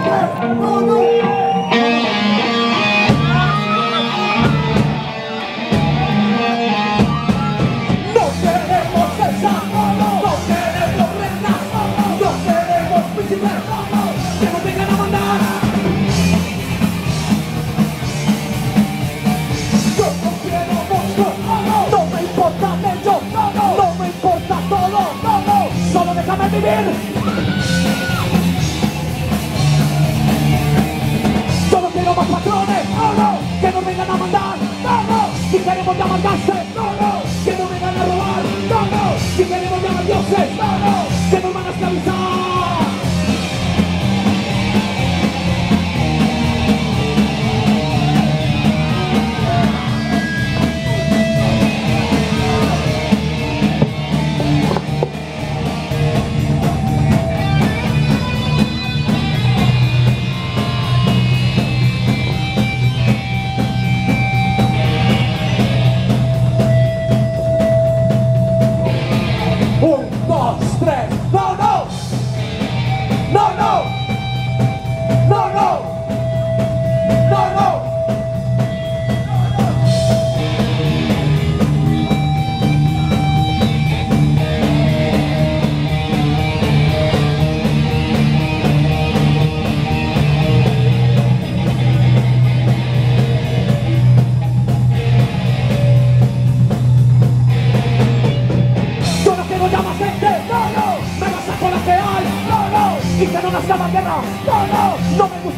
No queremos cesar, no queremos rezar, no queremos príncipe, no que no digan a mandar. Yo no quiero vos, no me importa de yo, no me importa todo, solo déjame vivir. somos patrones, no, que nos vengan a mandar, no, no, si queremos llamarse, no.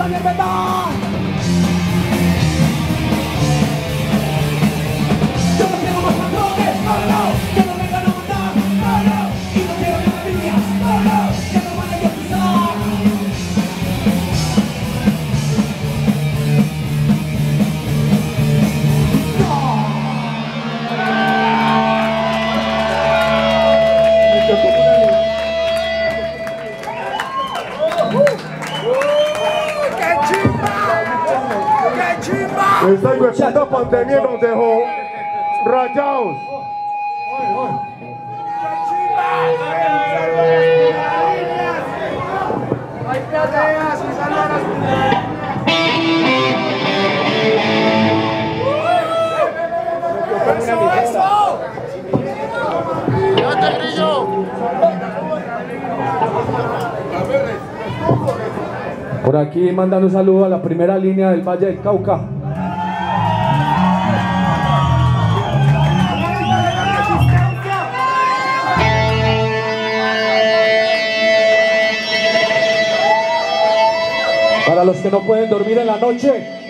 Javier Esta hueputa pandemia nos dejó rayados. Por aquí mandando un saludo a la primera línea del Valle del Cauca. Para los que no pueden dormir en la noche.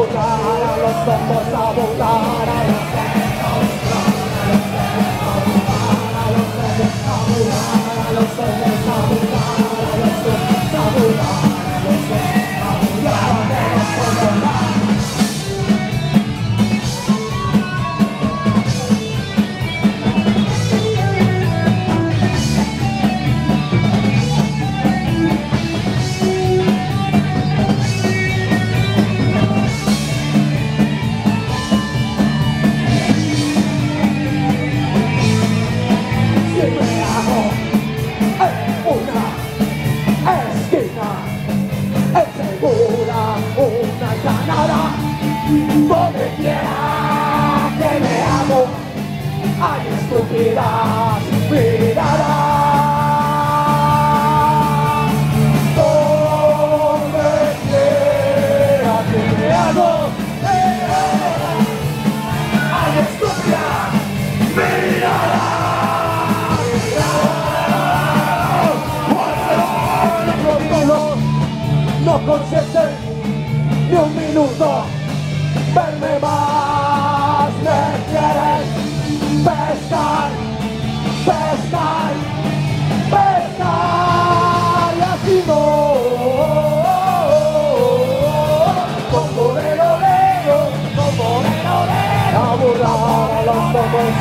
Sabotara, los somos sabotara.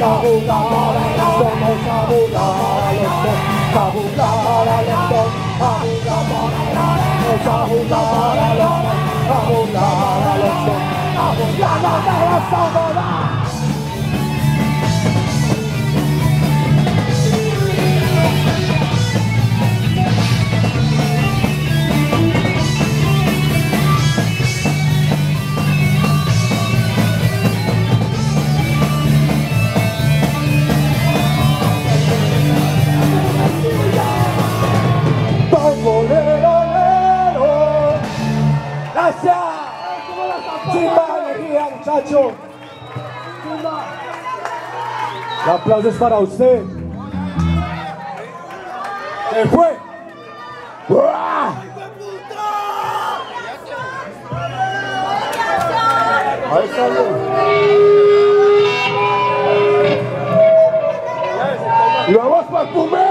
Kabula, somos Kabula, Kabula, Kabula, Kabula, Kabula, Kabula, Kabula, Kabula, El aplauso es para usted. ¡Se fue! Ahí está. Y vamos para comer.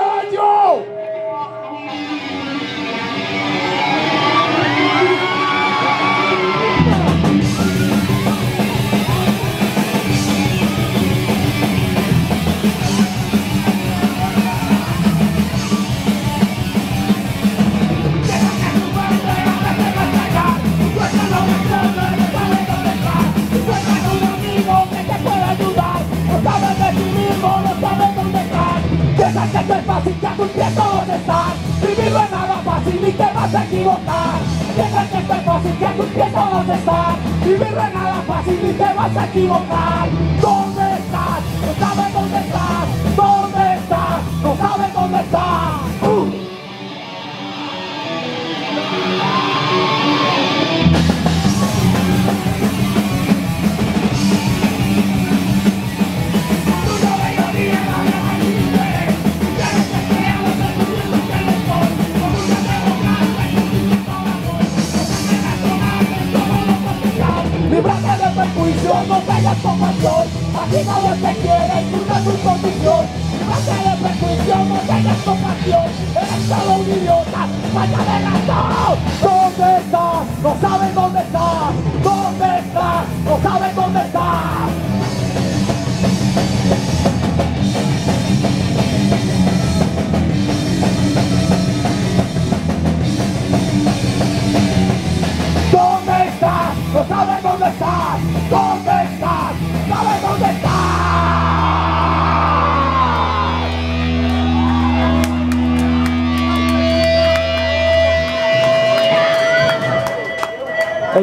y verá nada fácil y te vas a equivocar. no pegas con pastor, aquí nadie te quiere y tú no tu condición. Base de perjuicio, no tengas compasión, eres solo un idiota, vaya de gato. ¿Dónde estás? No sabes dónde estás. ¿Dónde estás? No sabes dónde estás.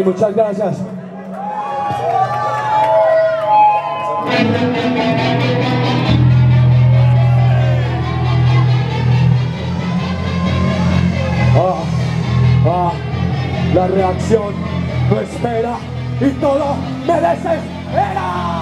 Muchas gracias. Ah, ah, la reacción no espera y todo me desespera.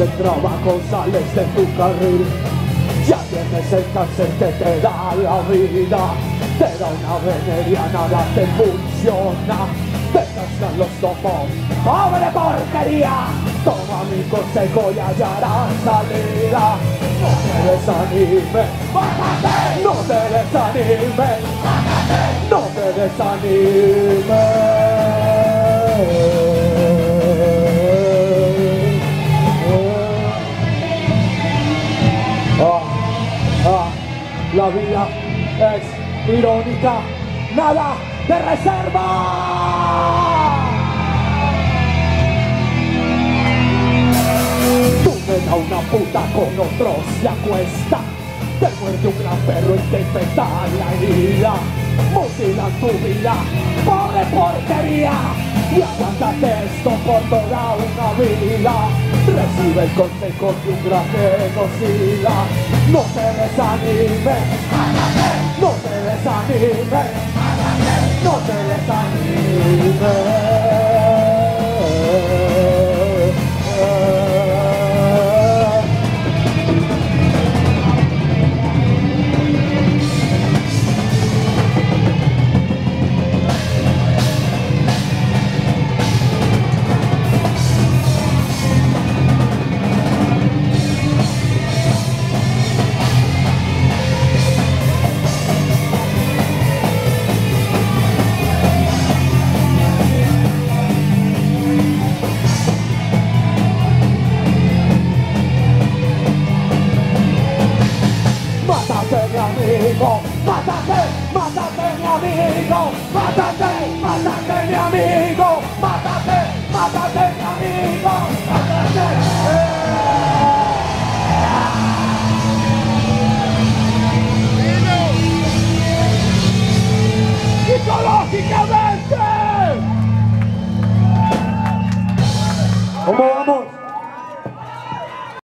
Dejas el trabajo, sales de tu carril. Ya tienes el cáncer que te da la vida. Te da una veneria, nada te funciona. Dejas los tomos, ¡pobre porquería! Toma mi consejo y hallarás salida. No te desanimes, ¡mátate! No te desanimes. No te desanimes irónica, nada de reserva. Tú me da una puta con otro se acuesta. Te muerde un gran perro y te infecta la herida. Mutilan tu vida, pobre porquería. Y aguántate esto por toda una vida. Recibe el consejo de un gran genocida. No te desanimes, no te desanimes, no te desanimes. Mátate mi amigo, mátate, mátate mi amigo, mátate, mátate mi amigo, mátate, mátate mi amigo, mátate. Eh. Psicológicamente. ¿Cómo vamos?